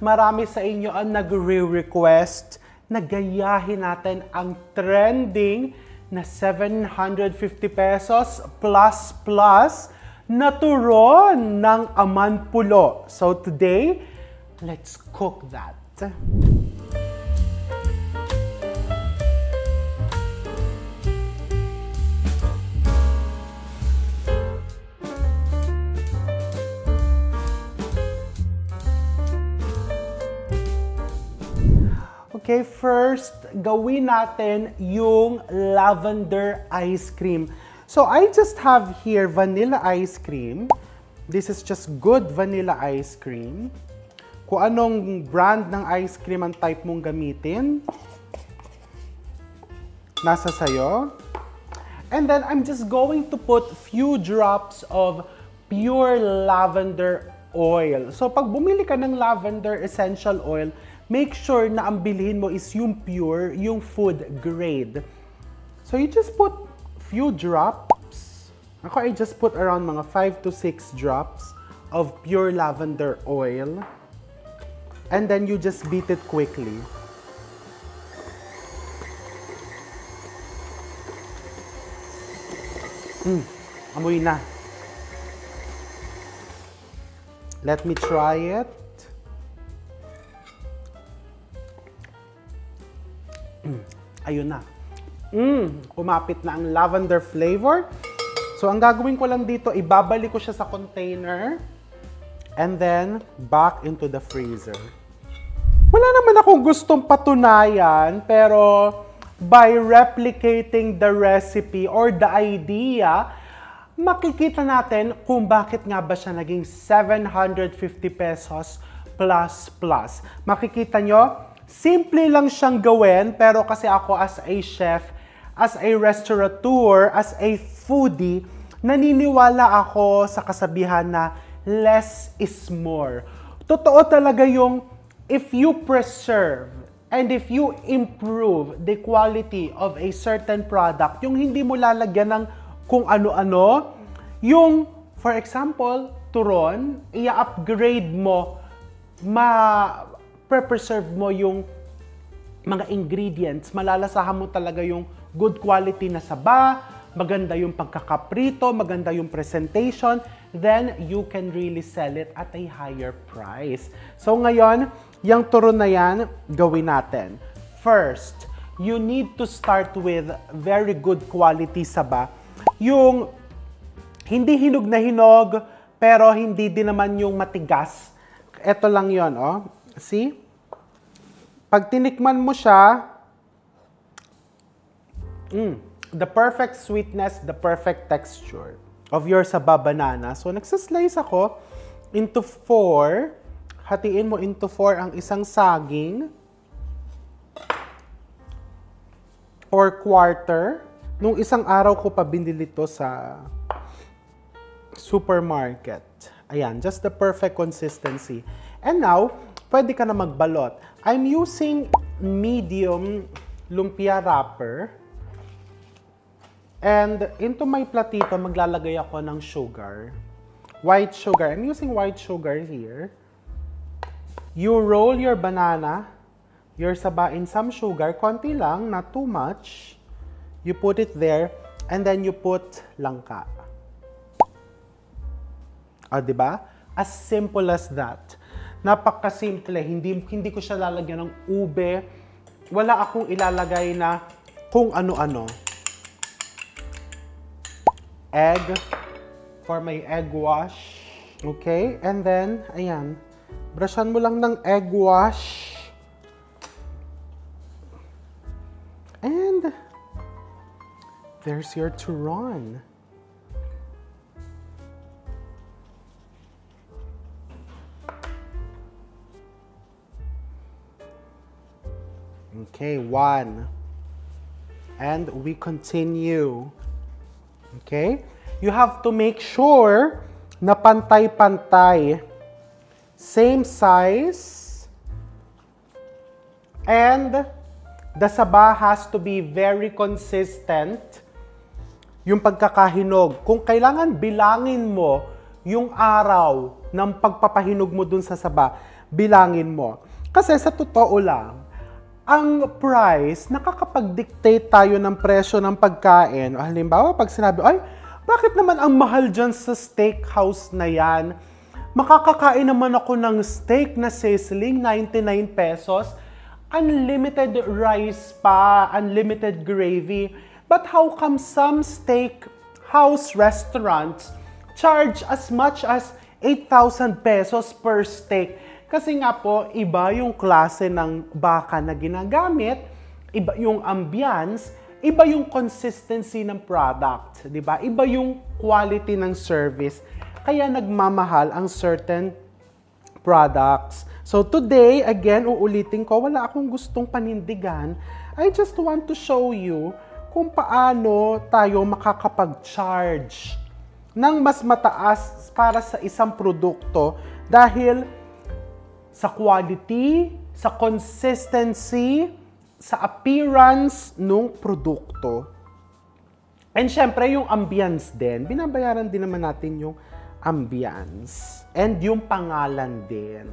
marami sa inyo ang nagre-request na gayahin natin ang trending na 750 pesos plus plus na turon ng amanpulo. So today, let's cook that. Okay, first, gawin natin yung lavender ice cream. So, I just have here vanilla ice cream. This is just good vanilla ice cream. Kung anong brand ng ice cream ang type mong gamitin, nasa sayo. And then, I'm just going to put few drops of pure lavender oil. So, pag bumili ka ng lavender essential oil, make sure na ang bilhin mo is yung pure, yung food grade. So, you just put few drops. Ako, I just put around mga 5 to 6 drops of pure lavender oil. And then you just beat it quickly. Mm, amoy na. Let me try it. Ayun na. Mm, kumapit na ang lavender flavor. So, ang gagawin ko lang dito, ibabalik ko siya sa container and then back into the freezer. Wala naman akong gustong patunayan, pero by replicating the recipe or the idea, makikita natin kung bakit nga ba siya naging 750 pesos plus plus. Makikita nyo, simple lang siyang gawin, pero kasi ako as a chef, as a restaurateur, as a foodie, naniniwala ako sa kasabihan na less is more. Totoo talaga yung if you preserve And if you improve the quality of a certain product, yung hindi mo lalagyan ng kung ano-ano, yung, for example, turon, i-upgrade mo, ma-preserve mo yung mga ingredients, malalasahan mo talaga yung good quality na saba, maganda yung pagkakaprito, maganda yung presentation, then you can really sell it at a higher price. So ngayon, yung turon na yan, gawin natin. First, you need to start with very good quality saba. Yung hindi hinog na hinog, pero hindi din naman yung matigas. Ito lang yon oh. See? Pag tinikman mo siya, mm, the perfect sweetness, the perfect texture of your saba banana. So, nagsaslice ako into four hatiin mo into 4 ang isang saging or quarter. Nung isang araw ko pa binili to sa supermarket. Ayan, just the perfect consistency. And now, pwede ka na magbalot. I'm using medium lumpia wrapper. And into my platito, maglalagay ako ng sugar. White sugar. I'm using white sugar here. You roll your banana, your saba in some sugar, konti lang, not too much. You put it there, and then you put langka. O, ah, di ba? As simple as that. Napakasimple. Hindi, hindi ko siya lalagyan ng ube. Wala akong ilalagay na kung ano-ano. Egg for my egg wash. Okay? And then, ayan. Brushan mo lang ng egg wash. And there's your turon. Okay, one. And we continue. Okay? You have to make sure na pantay-pantay same size, and the saba has to be very consistent yung pagkakahinog. Kung kailangan bilangin mo yung araw ng pagpapahinog mo dun sa saba, bilangin mo. Kasi sa totoo lang, ang price, nakakapag-dictate tayo ng presyo ng pagkain. Halimbawa, pag sinabi, ay, bakit naman ang mahal dyan sa steakhouse na yan? Makakakain naman ako ng steak na sizzling, 99 pesos. Unlimited rice pa, unlimited gravy. But how come some steakhouse restaurants charge as much as 8,000 pesos per steak? Kasi nga po, iba yung klase ng baka na ginagamit, iba yung ambience, iba yung consistency ng product, 'di ba? Iba yung quality ng service. Kaya nagmamahal ang certain products. So today, again, uulitin ko, wala akong gustong panindigan. I just want to show you kung paano tayo makakapag-charge ng mas mataas para sa isang produkto dahil sa quality, sa consistency, sa appearance ng produkto. And syempre, yung ambience din. Binabayaran din naman natin yung ambience. And yung pangalan din.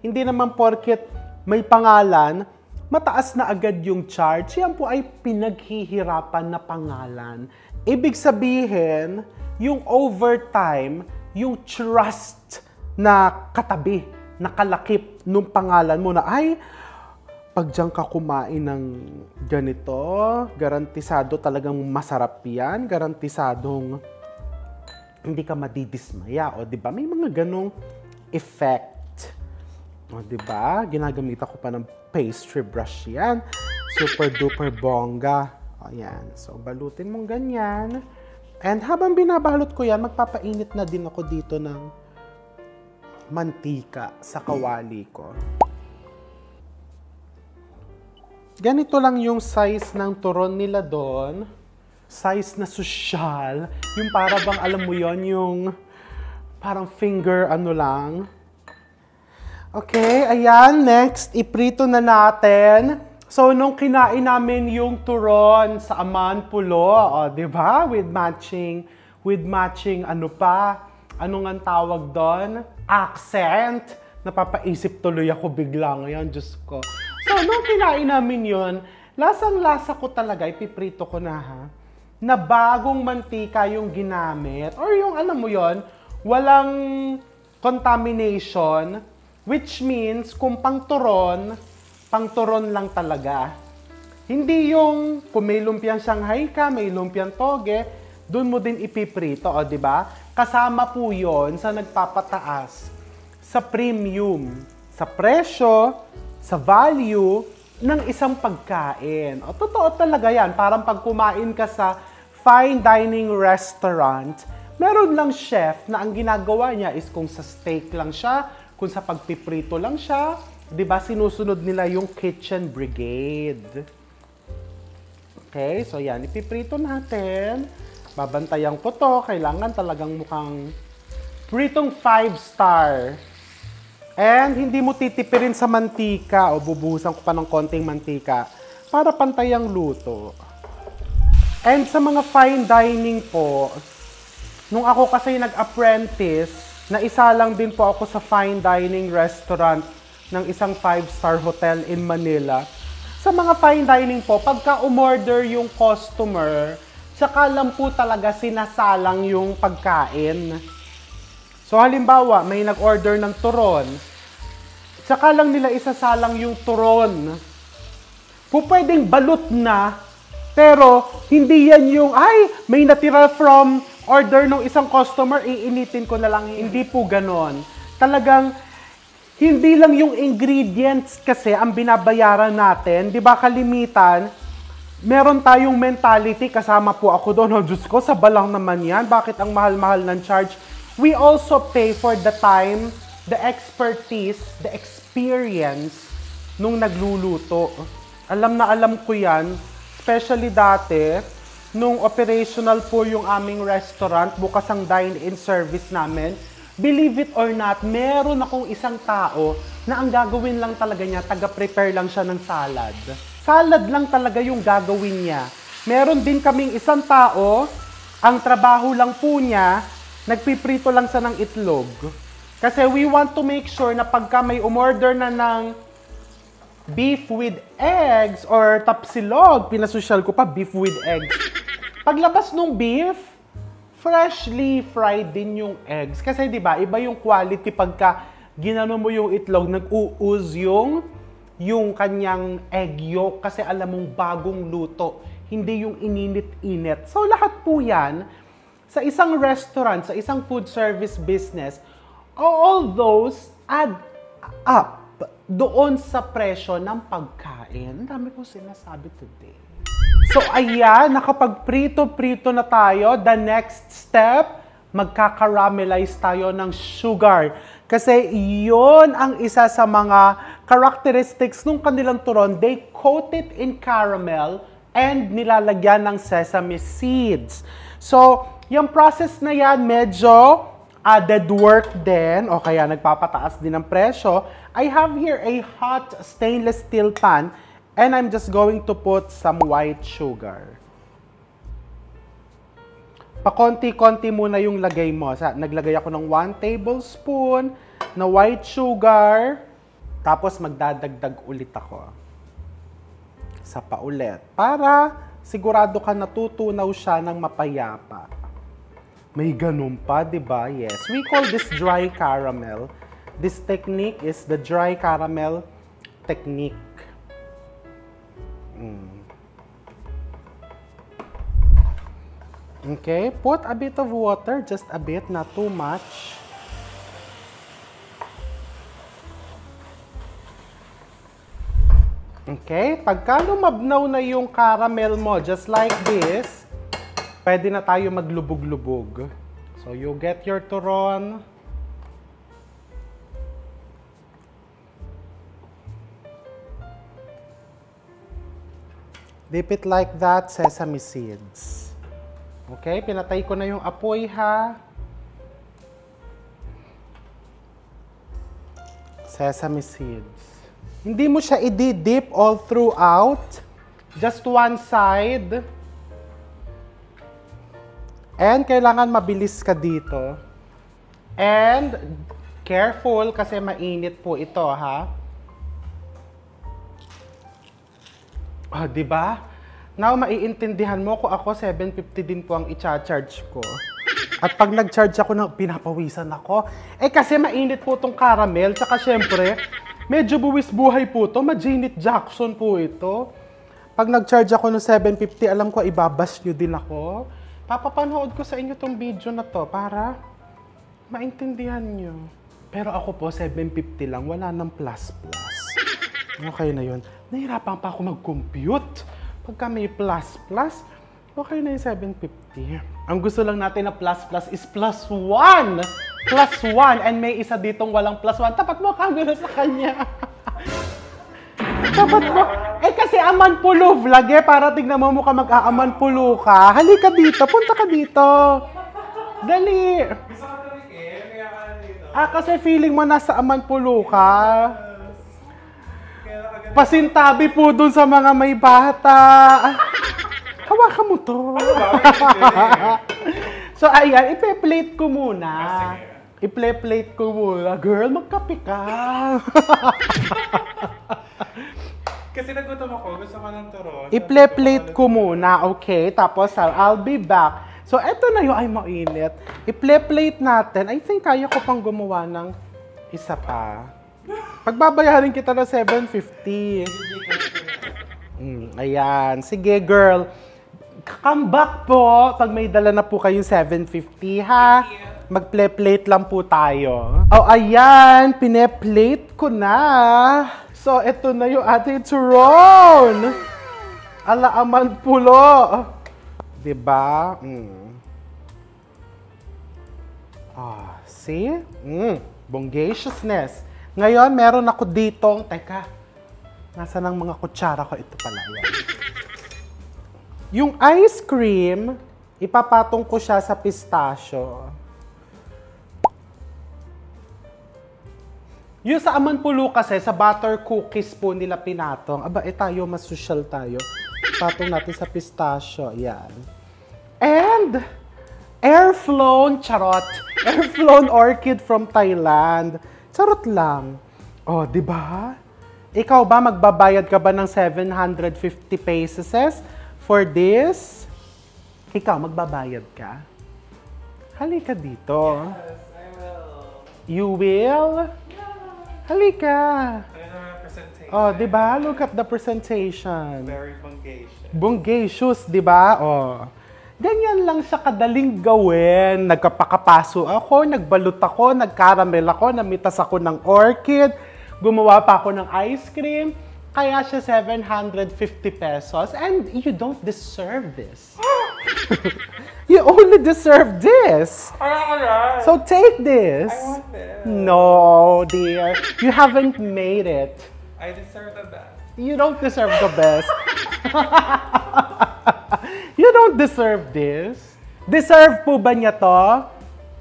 Hindi naman porket may pangalan, mataas na agad yung charge. Yan po ay pinaghihirapan na pangalan. Ibig sabihin, yung overtime, yung trust na katabi, nakalakip nung pangalan mo na, ay, pag diyan ka kumain ng ganito, garantisado talagang masarap yan, garantisadong hindi ka madidismaya. O, di ba? May mga ganong effect. O, di ba? Ginagamit ako pa ng pastry brush yan. Super duper bongga. O, yan. So, balutin mong ganyan. And habang binabalot ko yan, magpapainit na din ako dito ng mantika sa kawali ko. Ganito lang yung size ng turon nila doon. Size na social. Yung para bang alam mo yon yung parang finger ano lang. Okay, ayan. Next, iprito na natin. So, nung kinain namin yung turon sa Aman Pulo, oh, di ba? With matching, with matching ano pa, ano nga tawag doon? Accent. Napapaisip tuloy ako bigla ngayon, Diyos ko. So, nung kinain namin yun, lasang-lasa ko talaga, ipiprito ko na ha, na bagong mantika yung ginamit, or yung alam mo yon walang contamination, which means kung pang turon, pang turon lang talaga. Hindi yung kung may lumpiang Shanghai ka, may lumpiang toge, doon mo din ipiprito, o di ba? Kasama po yon sa nagpapataas sa premium, sa presyo, sa value ng isang pagkain. O, totoo talaga yan. Parang pag kumain ka sa fine dining restaurant, meron lang chef na ang ginagawa niya is kung sa steak lang siya, kung sa pagpiprito lang siya, 'di ba sinusunod nila yung kitchen brigade. Okay, so yan, ipiprito natin. Babantayan ko to. Kailangan talagang mukhang pritong 5 star. And hindi mo titipirin sa mantika o bubuhusan ko pa ng konting mantika para pantay ang luto. And sa mga fine dining po, nung ako kasi nag-apprentice, na isa lang din po ako sa fine dining restaurant ng isang five-star hotel in Manila. Sa mga fine dining po, pagka umorder yung customer, saka lang po talaga sinasalang yung pagkain. So halimbawa, may nag-order ng turon. Saka lang nila isasalang yung turon. Po pwedeng balot na, pero hindi yan yung, ay, may natira from order ng isang customer, iinitin ko na lang. Hindi po ganon. Talagang, hindi lang yung ingredients kasi ang binabayaran natin. Di ba kalimitan, meron tayong mentality, kasama po ako doon. Oh, Diyos ko, sa balang naman yan. Bakit ang mahal-mahal ng charge? we also pay for the time, the expertise, the experience nung nagluluto. Alam na alam ko yan, especially dati, nung operational po yung aming restaurant, bukas ang dine-in service namin, believe it or not, meron akong isang tao na ang gagawin lang talaga niya, taga-prepare lang siya ng salad. Salad lang talaga yung gagawin niya. Meron din kaming isang tao, ang trabaho lang po niya, nagpiprito lang sa ng itlog. Kasi we want to make sure na pagka may umorder na ng beef with eggs or tapsilog, pinasosyal ko pa, beef with eggs. Paglabas nung beef, freshly fried din yung eggs. Kasi di ba iba yung quality pagka ginano mo yung itlog, nag-uuz yung yung kanyang egg yolk kasi alam mong bagong luto, hindi yung ininit-init. So lahat po yan, sa isang restaurant, sa isang food service business, all those add up doon sa presyo ng pagkain. Dami kong sinasabi today. So ayan, nakapag-prito-prito na tayo. The next step, magkakaramelize tayo ng sugar. Kasi yon ang isa sa mga characteristics ng kanilang turon. They coat it in caramel and nilalagyan ng sesame seeds. So, yung process na yan, medyo added work din, o kaya nagpapataas din ng presyo. I have here a hot stainless steel pan and I'm just going to put some white sugar. Pakonti-konti muna yung lagay mo. Sa, naglagay ako ng 1 tablespoon na white sugar. Tapos magdadagdag ulit ako. Sa paulit. Para sigurado ka natutunaw siya ng mapayapa. May ganun pa, di ba? Yes. We call this dry caramel. This technique is the dry caramel technique. Mm. Okay, put a bit of water, just a bit, not too much. Okay, pagka lumabnaw na yung caramel mo, just like this, pwede na tayo maglubog-lubog. So, you get your turon. Dip it like that, sesame seeds. Okay, pinatay ko na yung apoy ha. Sesame seeds. Hindi mo siya i-dip all throughout. Just one side. And kailangan mabilis ka dito. And careful kasi mainit po ito ha. Ah, 'di ba? Now, maiintindihan mo ko ako, 750 din po ang i-charge ko. At pag nag-charge ako, ng pinapawisan ako. Eh kasi mainit po itong caramel, tsaka syempre, medyo buwis buhay po ito. Ma-Janet Jackson po ito. Pag nag-charge ako ng 750, alam ko, ibabas nyo din ako. Papapanood ko sa inyo tong video na to para maintindihan nyo. Pero ako po, 750 lang. Wala nang plus plus. Okay na yun. Nahirapan pa ako mag-compute. Pagka may plus plus, okay na yung 750. Ang gusto lang natin na plus plus is plus 1! Plus 1! And may isa ditong walang plus 1. Tapat mo camera sa kanya. Tapat mo. Eh kasi aman pulo vlog eh. Para tignan mo mukha mag-aaman pulo ka. Halika dito. Punta ka dito. Dali. Ah, kasi feeling mo nasa aman pulo ka. Pasintabi po dun sa mga may bata. Hawakan mo to. so, ayan, ipe-plate ko muna. Iple-plate ko muna. Girl, magkape ka. Kasi nagutom ako, gusto ko ng turon. Iple-plate ko muna, okay? Tapos, I'll, I'll be back. So, eto na yung, ay, mainit. Iple-plate natin. I think kaya ko pang gumawa ng isa pa. Pagbabayarin kita ng 750. Mm, ayan. Sige, girl. Come back po pag may dala na po kayong 750, ha? Mag-plate lang po tayo. Oh, ayan. Pine-plate ko na. So, ito na yung ating turon. Alaaman pulo. Diba? Mm. Ah, see? Mm. Bongaciousness. Ngayon, meron ako ditong, teka, nasa ng mga kutsara ko? Ito pala yan. Yung ice cream, ipapatong ko siya sa pistachio. Yung sa amanpulo kasi, sa butter cookies po nila pinatong. Aba, eh tayo, mas social tayo. Patong natin sa pistachio. Yan. And, air-flown charot Air-flown orchid from Thailand. Charot lang. Oh, di ba? Ikaw ba, magbabayad ka ba ng 750 pesos for this? Ikaw, magbabayad ka? Halika dito. Yes, I will. You will? Halika. Yung presentation. Oh, di ba? Look at the presentation. Very bungacious. Bungacious, di ba? Oh. Ganyan lang siya kadaling gawin. Nagkapakapaso ako, nagbalot ako, nagkaramel ako, namitas ako ng orchid, gumawa pa ako ng ice cream. Kaya siya 750 pesos and you don't deserve this. you only deserve this. So take this. I want this. No, dear. You haven't made it. I deserve the best. You don't deserve the best. you don't deserve this. Deserve po ba niya to?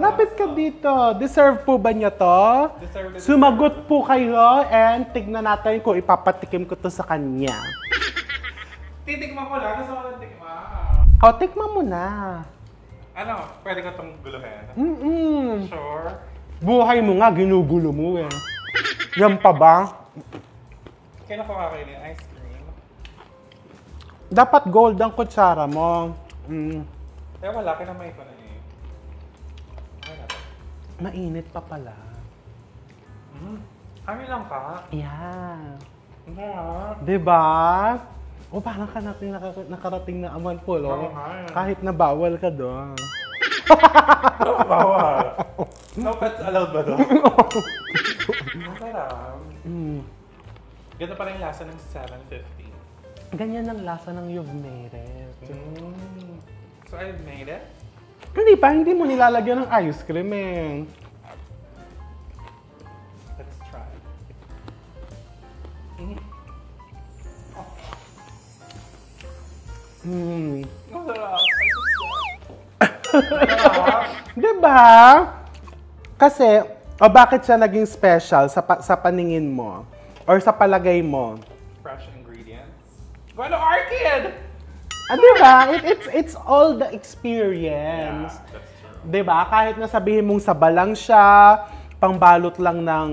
Lapit ka dito. Deserve po ba niya to? Deserve. Sumagot po kayo and tignan natin kung ipapatikim ko to sa kanya. Titikman ko lang. Gusto ko lang tikman. O, tikman mo na. Ano? Pwede ko itong guluhin? Mm-mm. Sure. Buhay mo nga, ginugulo mo eh. Yan pa ba? Kailan ko kakainin ice? Dapat gold ang kutsara mo. Mm. Eh wala, ko na eh. Okay na to. Mainit pa pala. Mm. Kami lang ka. Yeah. Nga. Diba? O parang ka natin naka- nakarating na aman po, Oo nga. Kahit na bawal ka doon. Bawal. No pets allowed ba to? Okay lang. Mm. Ganda pa rin yung lasa ng 750. Ganyan ang lasa ng you've made it. Mm. So I made it. Hindi pa, hindi mo nilalagyan ng ice cream eh. Let's try. Mm. Mm. Ang sarap. I just Sarap. Diba? Kasi, o bakit siya naging special sa, pa- sa paningin mo? Or sa palagay mo? Ingredients. Guano orchid! Ah, diba? It, it's, it's all the experience. Yeah, that's true. 'Di ba? Kahit na sabihin mong saba lang siya, pangbalot lang ng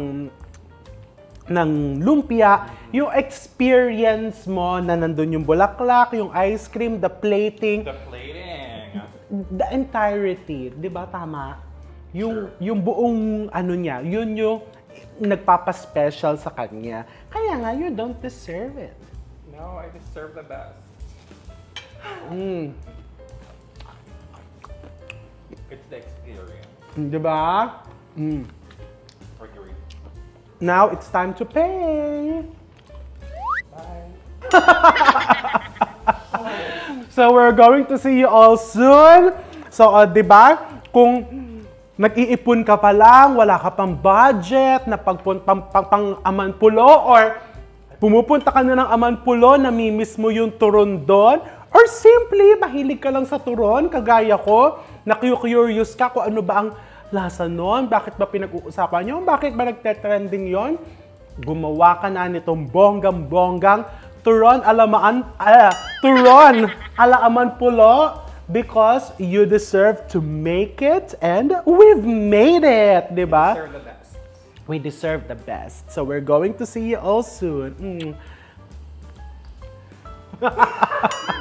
ng lumpia, yung experience mo na nandun yung bulaklak, yung ice cream, the plating, The plating. the entirety, 'di ba tama? Yung yung buong ano niya, yun yung nagpapa-special sa kanya. Kaya nga you don't deserve it. No, I deserve the best. Mm. It's the experience. 'Di ba? Mm. Agree. Now it's time to pay. Bye. So we're going to see you all soon. So, uh, 'di ba? Kung nag-iipon ka pa lang, wala ka pang budget na pagpun pang, pang, pang Amanpulo or pumupunta ka na ng Amanpulo, namimiss mo yung turon doon, or simply mahilig ka lang sa turon, kagaya ko, na curious ka kung ano ba ang lasa noon, bakit ba pinag-uusapan yun, bakit ba nagte-trending yon? Gumawa ka na nitong bonggang-bonggang turon alamaan, ah, turon alaaman pulo because you deserve to make it and we've made it, di ba? We deserve the best. So we're going to see you all soon. Mm.